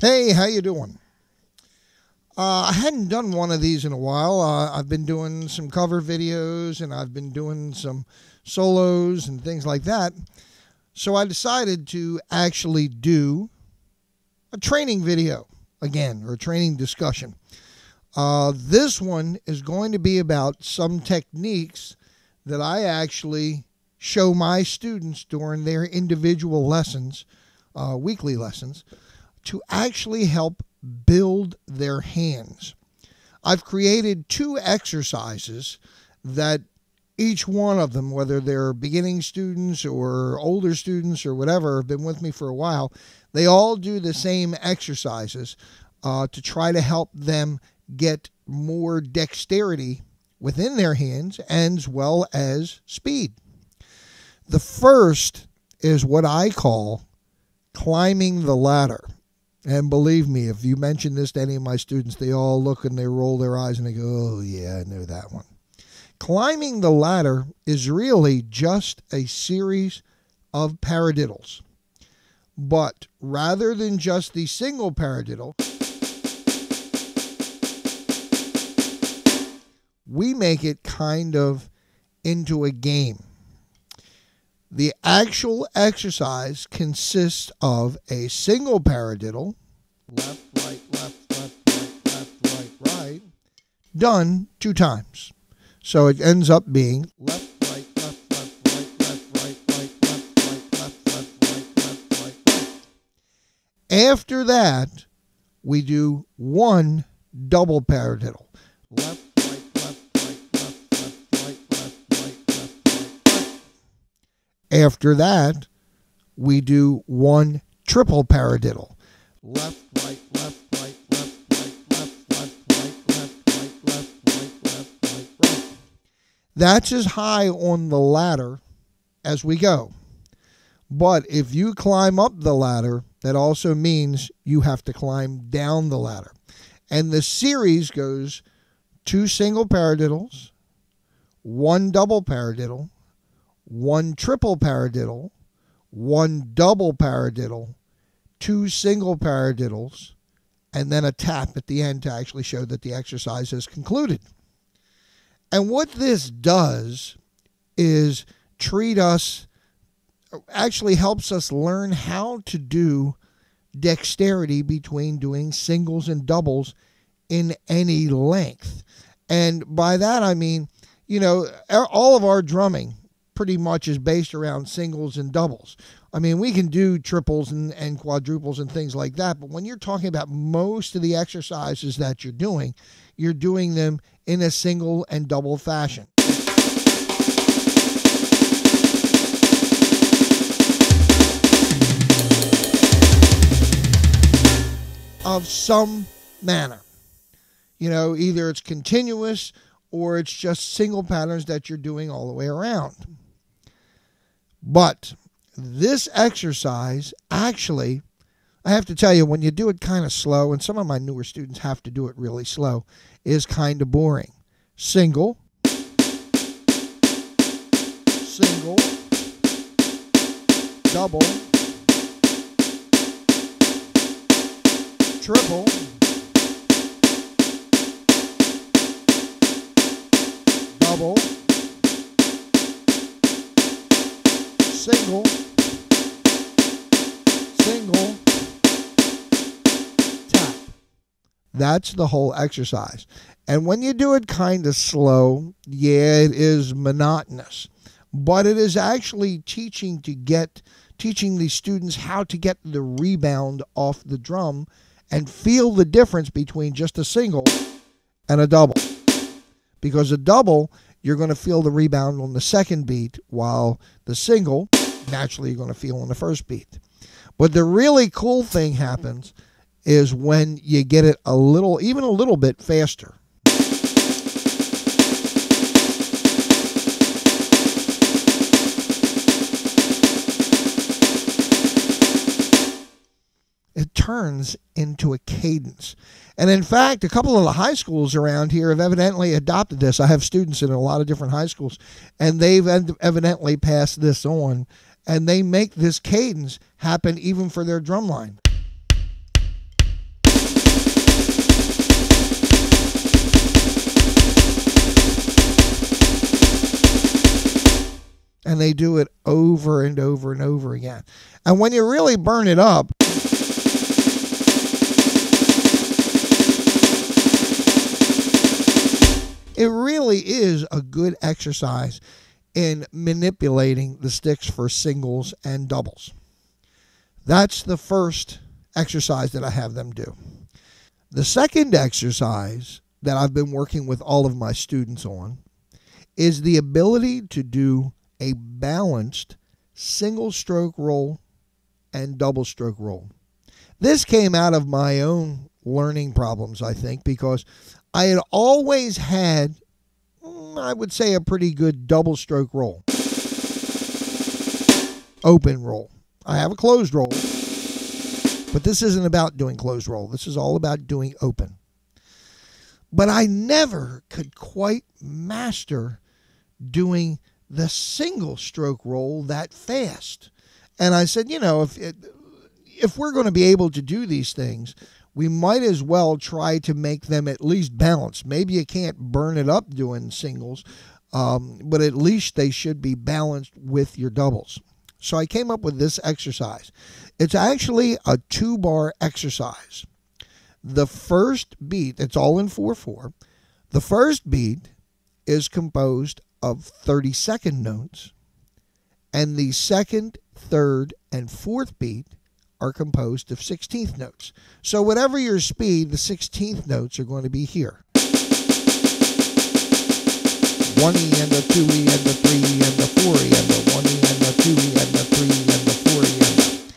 Hey, how you doing? Uh, I hadn't done one of these in a while. Uh, I've been doing some cover videos and I've been doing some solos and things like that. So I decided to actually do a training video again, or a training discussion. Uh, this one is going to be about some techniques that I actually show my students during their individual lessons, uh, weekly lessons to actually help build their hands. I've created two exercises that each one of them, whether they're beginning students or older students or whatever, have been with me for a while, they all do the same exercises uh, to try to help them get more dexterity within their hands as well as speed. The first is what I call climbing the ladder. And believe me, if you mention this to any of my students, they all look and they roll their eyes and they go, oh, yeah, I know that one. Climbing the ladder is really just a series of paradiddles. But rather than just the single paradiddle, we make it kind of into a game. The actual exercise consists of a single paradiddle, left, right, left, left, right, left, right, right, done two times. So it ends up being left, right, left, left, right, left, right, right, left, right, left, left, right, left, right, right. After that, we do one double paradiddle. Left, After that, we do one triple paradiddle. Left, right, That's as high on the ladder as we go. But if you climb up the ladder, that also means you have to climb down the ladder. And the series goes two single paradiddles, one double paradiddle, one triple paradiddle, one double paradiddle, two single paradiddles, and then a tap at the end to actually show that the exercise is concluded. And what this does is treat us, actually helps us learn how to do dexterity between doing singles and doubles in any length. And by that I mean, you know, all of our drumming pretty much is based around singles and doubles. I mean, we can do triples and, and quadruples and things like that, but when you're talking about most of the exercises that you're doing, you're doing them in a single and double fashion. Of some manner. You know, either it's continuous or it's just single patterns that you're doing all the way around. But this exercise actually, I have to tell you, when you do it kind of slow, and some of my newer students have to do it really slow, is kind of boring. Single, single, double, triple, double, single, single, That's the whole exercise. And when you do it kind of slow, yeah, it is monotonous. But it is actually teaching to get teaching these students how to get the rebound off the drum and feel the difference between just a single and a double. Because a double you're going to feel the rebound on the second beat, while the single, naturally, you're going to feel on the first beat. But the really cool thing happens is when you get it a little, even a little bit faster. it turns into a cadence. And in fact, a couple of the high schools around here have evidently adopted this. I have students in a lot of different high schools, and they've evidently passed this on, and they make this cadence happen even for their drum line. And they do it over and over and over again. And when you really burn it up, it really is a good exercise in manipulating the sticks for singles and doubles. That's the first exercise that I have them do. The second exercise that I've been working with all of my students on is the ability to do a balanced single stroke roll and double stroke roll. This came out of my own learning problems, I think, because I had always had, mm, I would say, a pretty good double stroke roll. Open roll. I have a closed roll, but this isn't about doing closed roll. This is all about doing open. But I never could quite master doing the single stroke roll that fast. And I said, you know, if it, if we're going to be able to do these things, we might as well try to make them at least balanced. Maybe you can't burn it up doing singles, um, but at least they should be balanced with your doubles. So I came up with this exercise. It's actually a two bar exercise. The first beat, it's all in 4 4. The first beat is composed of 30 second notes, and the second, third, and fourth beat are composed of 16th notes. So, whatever your speed, the 16th notes are going to be here. 1E and the 2E and the 3E and the 4E and the 1E and the 2E and the 3E and the 4E and the.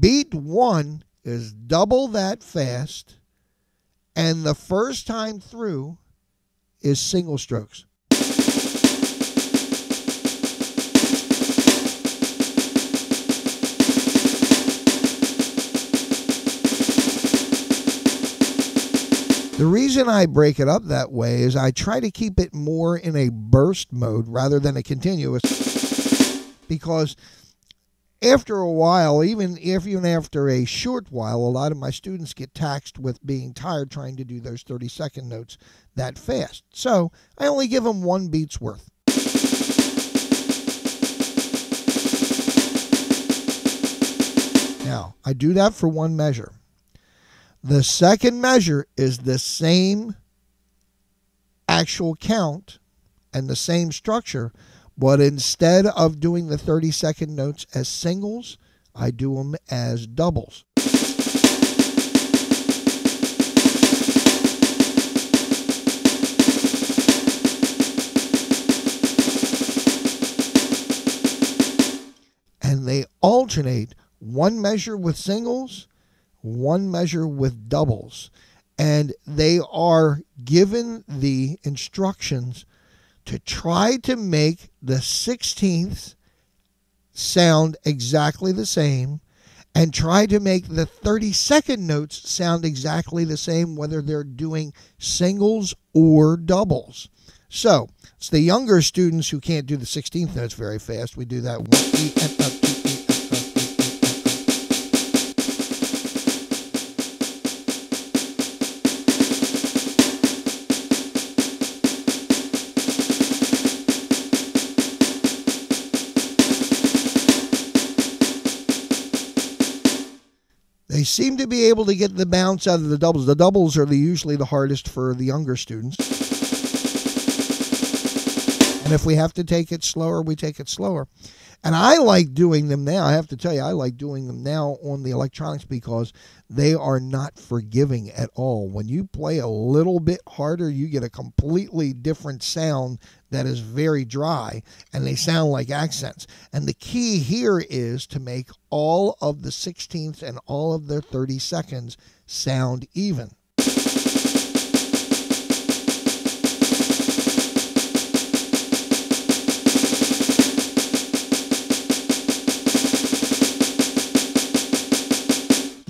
Beat 1 is double that fast, and the first time through is single strokes. The reason I break it up that way is I try to keep it more in a burst mode rather than a continuous because after a while, even if even after a short while, a lot of my students get taxed with being tired trying to do those 30 second notes that fast. So I only give them one beat's worth. Now, I do that for one measure. The second measure is the same actual count and the same structure, but instead of doing the 30 second notes as singles, I do them as doubles. And they alternate one measure with singles one measure with doubles. And they are given the instructions to try to make the 16th sound exactly the same and try to make the 32nd notes sound exactly the same, whether they're doing singles or doubles. So it's the younger students who can't do the 16th notes very fast. We do that one seem to be able to get the bounce out of the doubles. The doubles are the, usually the hardest for the younger students. And if we have to take it slower, we take it slower. And I like doing them now. I have to tell you, I like doing them now on the electronics because they are not forgiving at all. When you play a little bit harder, you get a completely different sound that is very dry and they sound like accents. And the key here is to make all of the 16ths and all of their 30 seconds sound even.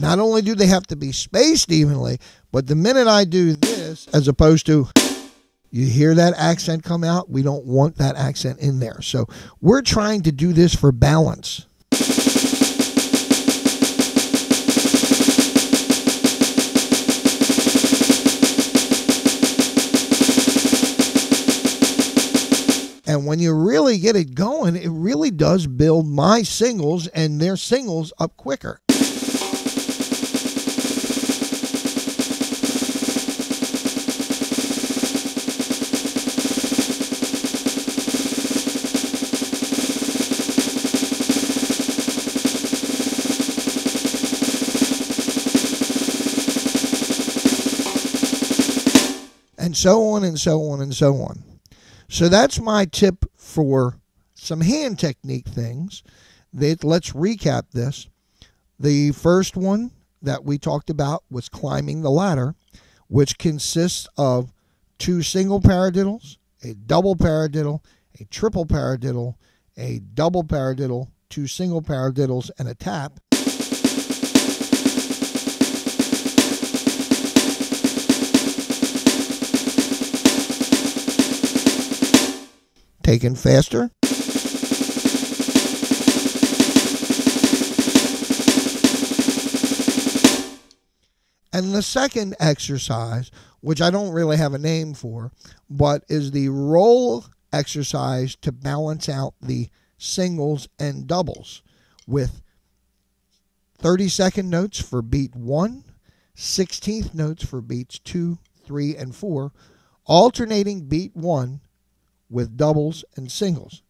Not only do they have to be spaced evenly, but the minute I do this, as opposed to you hear that accent come out, we don't want that accent in there. So we're trying to do this for balance. And when you really get it going, it really does build my singles and their singles up quicker. So on and so on and so on. So that's my tip for some hand technique things. That let's recap this. The first one that we talked about was climbing the ladder, which consists of two single paradiddles, a double paradiddle, a triple paradiddle, a double paradiddle, two single paradiddles, and a tap. Taken faster. And the second exercise, which I don't really have a name for, but is the roll exercise to balance out the singles and doubles with 30 second notes for beat 1, 16th notes for beats 2, 3, and 4, alternating beat 1 with doubles and singles.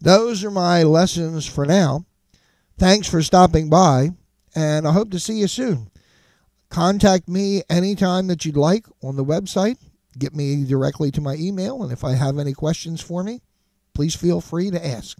Those are my lessons for now. Thanks for stopping by, and I hope to see you soon. Contact me anytime that you'd like on the website. Get me directly to my email, and if I have any questions for me, please feel free to ask.